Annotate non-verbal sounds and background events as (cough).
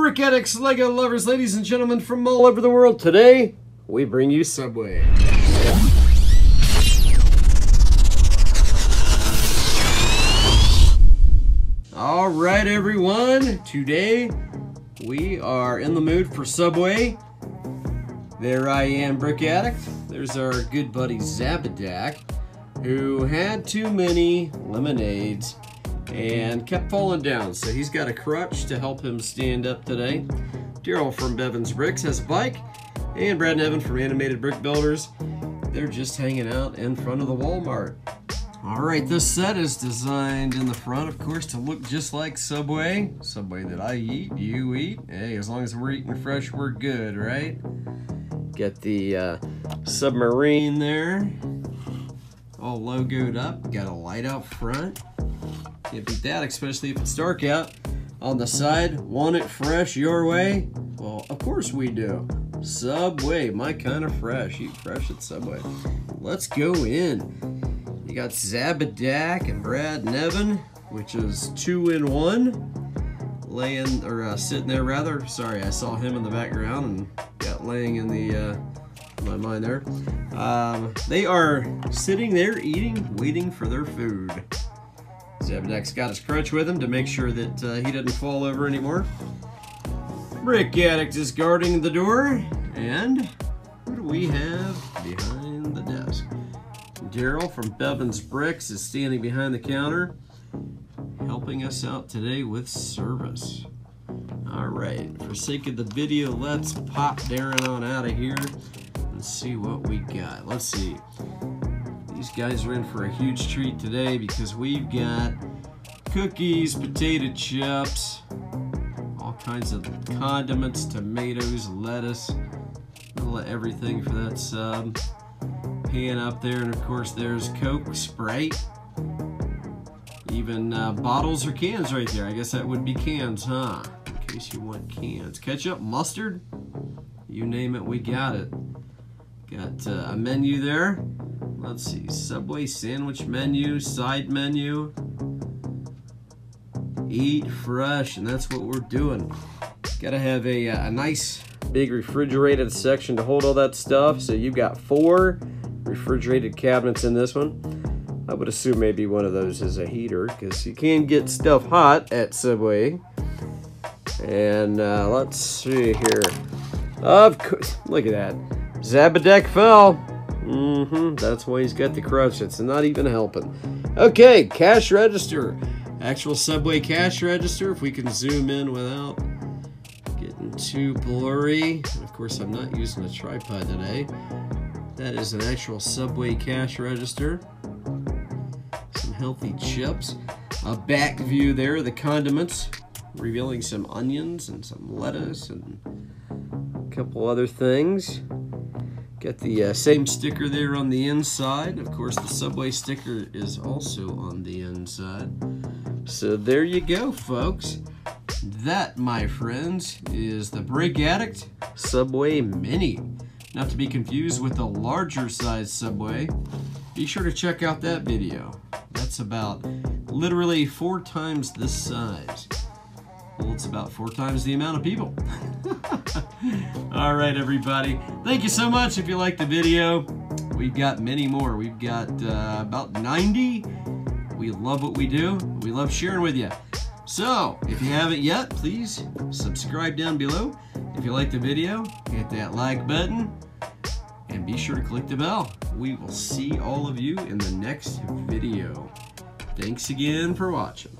Brick addicts, Lego lovers, ladies and gentlemen from all over the world. Today, we bring you Subway. All right, everyone. Today, we are in the mood for Subway. There I am, Brick Addict. There's our good buddy Zabadak, who had too many lemonades and kept falling down. So he's got a crutch to help him stand up today. Daryl from Bevan's Bricks has a bike, and Brad and Evan from Animated Brick Builders. They're just hanging out in front of the Walmart. All right, this set is designed in the front, of course, to look just like Subway. Subway that I eat, you eat. Hey, as long as we're eating fresh, we're good, right? Get the uh, submarine there, all logoed up. Got a light out front. Can't beat that, especially if it's dark out. On the side, want it fresh your way? Well, of course we do. Subway, my kind of fresh. Eat fresh at Subway. Let's go in. You got Zabadak and Brad Nevin, which is two in one. Laying, or uh, sitting there rather. Sorry, I saw him in the background and got laying in the, uh, my mind there. Um, they are sitting there eating, waiting for their food. Zabadak's got his crutch with him to make sure that uh, he doesn't fall over anymore. Brick Addict is guarding the door. And who do we have behind the desk? Daryl from Bevan's Bricks is standing behind the counter, helping us out today with service. All right, for sake of the video, let's pop Darren on out of here and see what we got. Let's see. These guys are in for a huge treat today because we've got cookies, potato chips, all kinds of condiments, tomatoes, lettuce, a little of everything for that sub pan up there, and of course there's Coke, Sprite, even uh, bottles or cans right there. I guess that would be cans, huh? In case you want cans. Ketchup, mustard, you name it, we got it. Got uh, a menu there. Let's see, Subway sandwich menu, side menu. Eat fresh, and that's what we're doing. Gotta have a, uh, a nice big refrigerated section to hold all that stuff. So you've got four refrigerated cabinets in this one. I would assume maybe one of those is a heater because you can get stuff hot at Subway. And uh, let's see here. Of course, look at that. Zabadak fell. Mm-hmm, that's why he's got the crutch. It's not even helping. Okay, cash register. Actual Subway cash register, if we can zoom in without getting too blurry. Of course, I'm not using a tripod today. That is an actual Subway cash register. Some healthy chips. A back view there the condiments, revealing some onions and some lettuce and a couple other things. Got the uh, same sticker there on the inside. Of course, the Subway sticker is also on the inside. So there you go, folks. That, my friends, is the Brick Addict Subway Mini. Not to be confused with the larger size Subway. Be sure to check out that video. That's about literally four times this size. Well, it's about four times the amount of people. (laughs) All right, everybody. Thank you so much if you liked the video. We've got many more. We've got uh, about 90. We love what we do. We love sharing with you. So, if you haven't yet, please subscribe down below. If you like the video, hit that like button and be sure to click the bell. We will see all of you in the next video. Thanks again for watching.